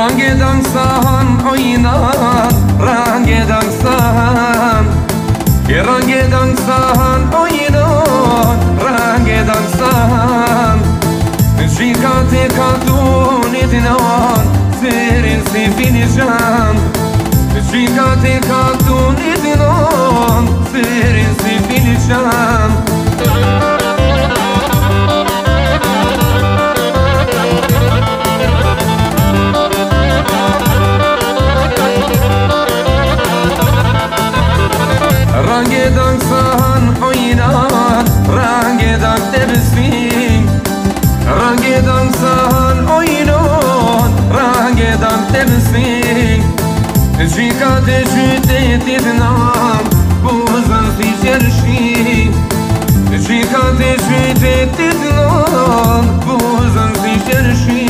Rangë dëngësahan ojna Rangë dëngësahan Rangë dëngësahan ojna Rangë dëngësahan Shika të katunit nëon Sërin si fini shan Shika të katunit nëon Sërin si fini shan Shika رنگ دنگ سهن آینا رنگ دنگ دبسین رنگ دنگ سهن آینا رنگ دنگ دبسین جیکا دجوده دیدنا بوزن فیجرشی جیکا دجوده دیدنا بوزن فیجرشی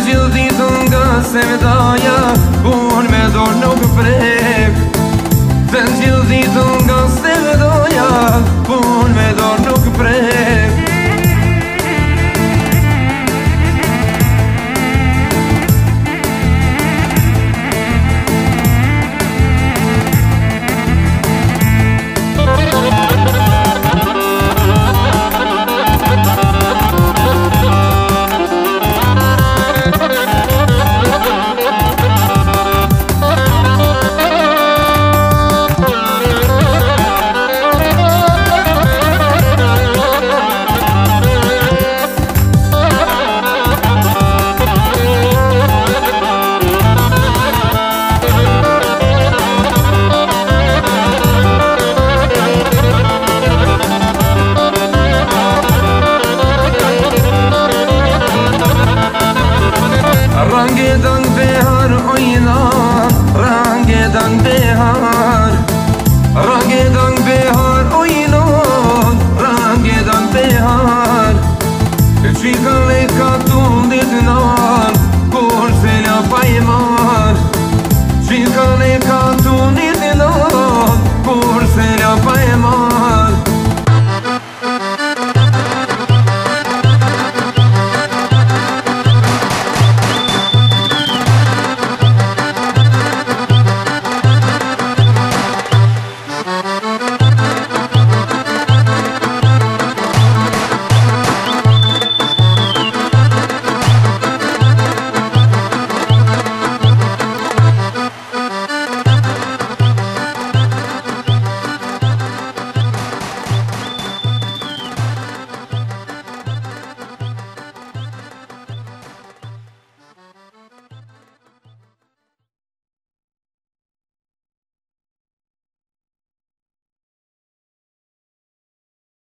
gjithë ditë nga se me daja Bon me dorë nuk prej